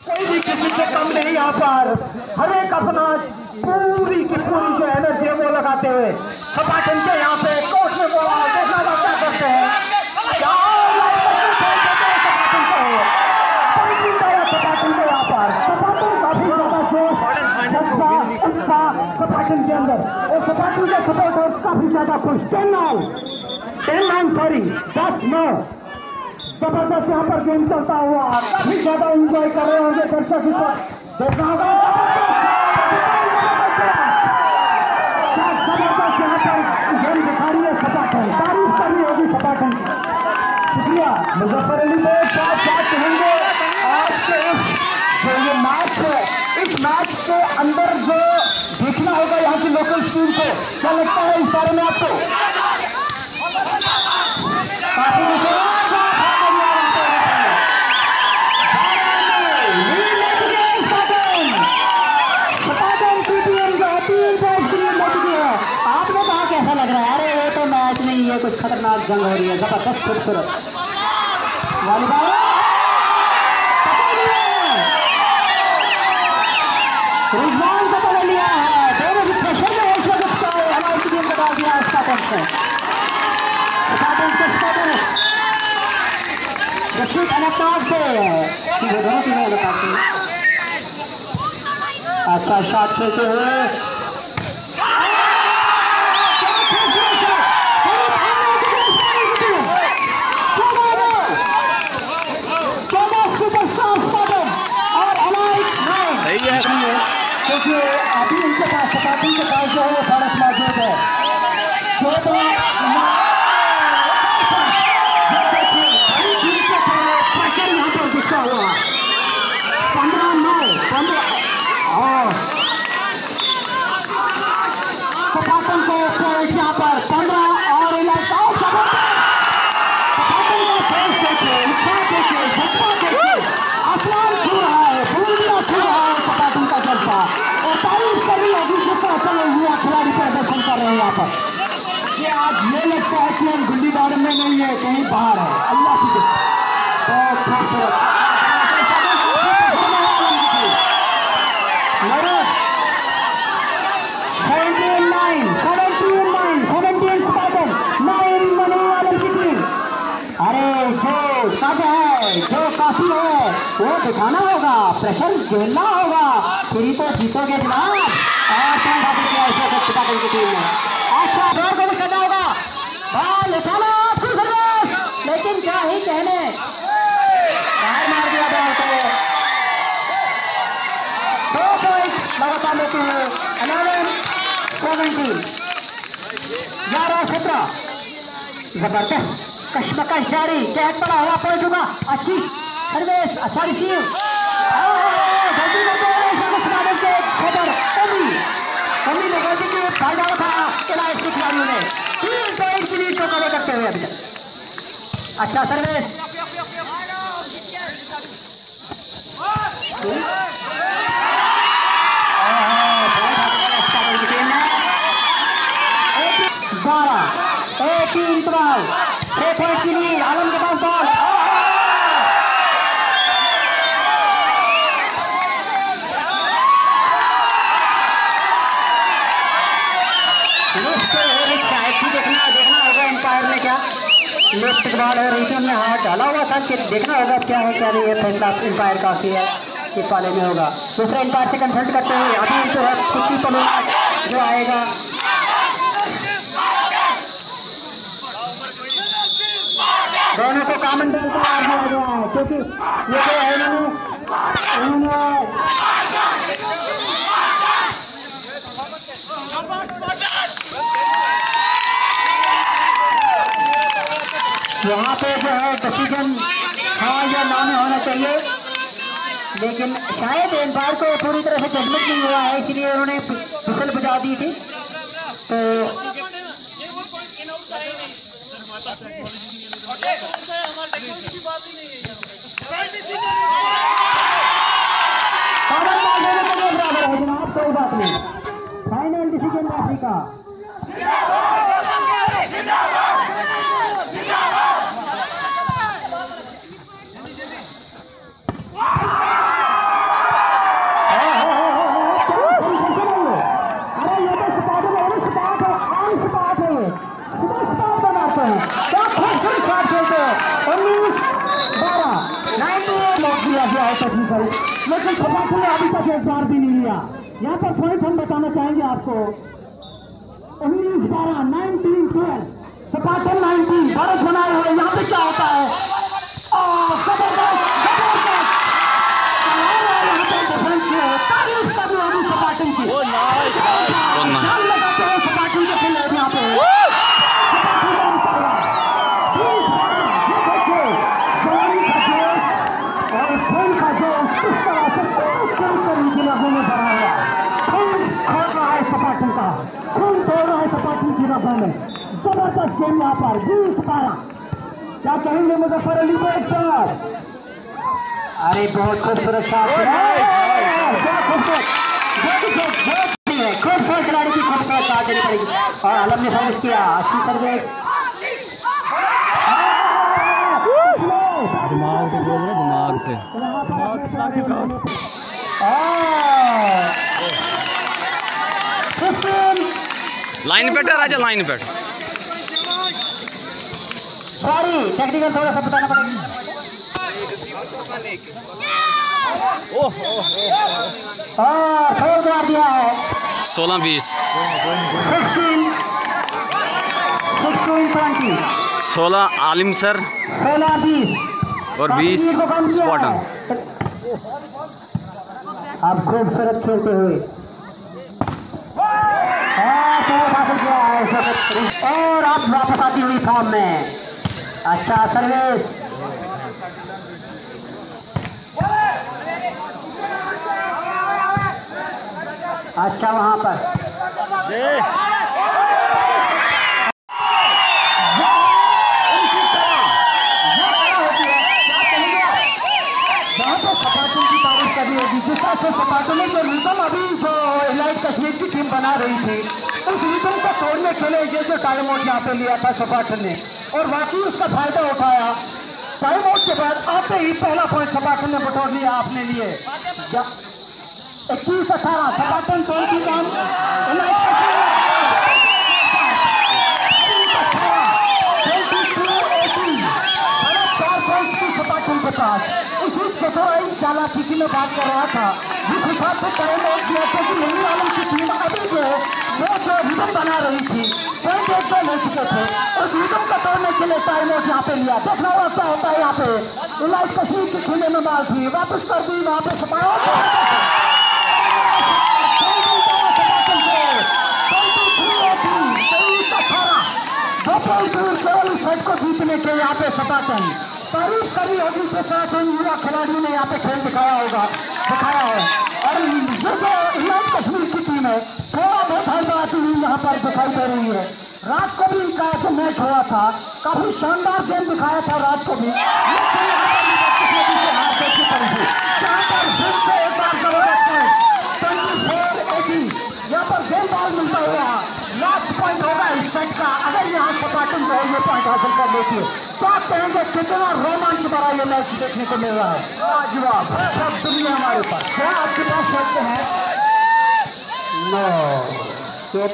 कोई भी किसी से कम नहीं यहाँ पर। हर एक अपना पूरी की पूरी जो एनर्जी है वो लगाते हुए। सपाटन के यहाँ पे कोर्ट में बोला, देखना था क्या करते हैं। सपाटन को। अंदर। और सपाटन के सपोर्टर्स काफ़ी ज़्यादा खुश। Ten nine ten nine sorry दस, नौ। ज़बरदस्त यहाँ पर गेम चलता हुआ। काफ़ी ज़्यादा एंजॉय कर रहे होंगे दर्शक क्या मुजफ्फर अली को साथ साथ कहेंगे इस जो ये मैच है, इस मैच के अंदर जो देखना होगा यहाँ की लोकल टीम को, क्या लगता है इस बारे में आपको? कुछ खतरनाक जंग हो रही है। ज़बरदस्त खूबसूरत। रिजवान को पकड़ लिया है। दोनों की प्रेशर में इस वक्त हमारी टीम को डाल दिया स्टार्टअप से स्टार्टअप के स्टार्टर रशीद अनकनाब से। दोनों टीमें बताती हैं। अच्छा शॉट खेलते हुए सही है क्योंकि अभी इनके पास शताब्दी के पास जो है वो फ़र्क मौजूद है जो तो प्रेशर यहाँ पर दिखता हुआ पंद्रह नौ पंद्रह और सपाटन को पॉइंट यहाँ पर पंद्रह और इलाका सपाटन का फेस देखिए उत्साह देखिए जज्बा देखिए आसमान छू रहा है पूरा छू रहा है सपाटन का जज्बा और तारीफ़ करनी अभी कि चलो युवा खिलाड़ी प्रदर्शन कर रहे हैं यहाँ पर। ये आज ये लगता है कि हम गुल्ली गार्डन में नहीं है, कहीं बाहर है। अल्लाह की बहुत खूबसूरत नरेश, 17 9 17 9 17 Spartan 9 मनी वाले की टीम अरे जो सब है जो काफ़ी है दिखाना होगा प्रेशर झेलना होगा। फिर तो जीतोगे जनाब और अच्छा को होगा। लेकिन क्या ही कहने। को। दो पॉइंट ज़बरदस्त। कश्मकश जारी। कैच पड़ा हुआ पहुँच चुका अच्छी अच्छा कमी ने गलती की फ़ायदा उठाया इलाज के खिलाड़ियों ने तीन पॉइंट कवर करते हुए अभी तक अच्छा सर्विस बारह एक तीन छह पॉइंट की लीड आलम के पास बॉल लेफ़्ट साइड भी देखना देखना होगा एम्पायर ने क्या लेफ़्ट बॉल है थी हमने हाथ डाला हुआ था कि देखना होगा क्या है, क्या नहीं है फैसला एम्पायर काफ़ी है, इस वाले में होगा। दूसरे एम्पायर से कंसल्ट करते हुए अभी जो है फिफ्टी पॉइंट जो आएगा। दोनों को कॉमन क्योंकि ये जो है इन्होंने यहाँ पे जो है डिसीज़न हाँ या ना में होना चाहिए। लेकिन शायद एम्पायर को पूरी तरह से जजमेंट नहीं हुआ है, इसलिए उन्होंने फिसल बजा दी थी। तो कॉमन बॉल लेकिन फटाक ने अभी तक एक भी नहीं लिया यहाँ पर पॉइंट हम बताना चाहेंगे आपको उन्नीस बारह nineteen twelve Spartan nineteen Bharat बनाए हुए यहाँ पे क्या सपाटन में ज़बरदस्त गेम यहाँ पर बीस पारा क्या कहेंगे मुजफ्फर अली को एक शॉट अरे बहुत खूबसूरत शॉट खूबसूरत है खिलाड़ी की खूबसूरत शॉट देनी पड़ेगी. और आलम ने सर्विस किया. अच्छी सर्विस दिमाग से बोल रहे दिमाग से। लाइन पे राजा लाइन पे सॉरी टेक्निकल थोड़ा सा बताना पड़ेगा। और फोर मार दिया। है सोलह बीस। सोलह आलिम सर। और बीस स्पॉटन है। खूबसूरत खेलते हुए हाँ, तो और आप वापस आती हुई फॉर्म में। अच्छा सर्विस अच्छा वहाँ पर। तरह से सपाटन ने जो अभी जो इलाइट कश्मीर की टीम बना रही थी उस रिदम को तोड़ने के लिए ये जो टाइम आउट यहाँ पे लिया था सपाटन ने और वाकई उसका फ़ायदा उठाया। टाइम आउट के बाद आते ही पहला पॉइंट सपाटन ने बटोर लिया आपने लिए। इक्कीस अठारह Spartan twenty one elite Spartan के पास इसी में बात कर रहा था। जिस हिसाब से टाइम आउट किया था कि यही आलम की टीम अभी जो है, वो जो रिदम बना रही थी। पॉइंट एक दो ले चुके थे। उस रिदम को तोड़ने के लिए टाइम आउट यहाँ पे लिया। देखना क्या होता है यहाँ पे। इलाज कश्मीर के खेले में मार थी वापस कर दी। वहाँ पे सपाया सेट को जीतने के यहाँ पे सपाटन तारीफ़ करी होगी सपाटन युवा खिलाड़ी ने यहाँ पे खेल दिखाया होगा, दिखाया है। और ये जो इलाज कश्मीर की टीम है। थोड़ा बहुत हड़बड़ाती हुई यहाँ पर दिखाई दे रही है। रात को भी इनका ऐसे मैच हुआ था। काफ़ी शानदार गेम दिखाया था रात को भी यहाँ पर मिलता लास्ट पॉइंट होगा इस सेट का। अगर यहाँ सपाटन है ये पॉइंट हासिल कर लेती है। तो कहेंगे कितना रोमांच भरा ये मैच देखने को मिल रहा है। लाजवाब सब दुनिया हमारे पास। क्या आपके पास शब्द है? नो ये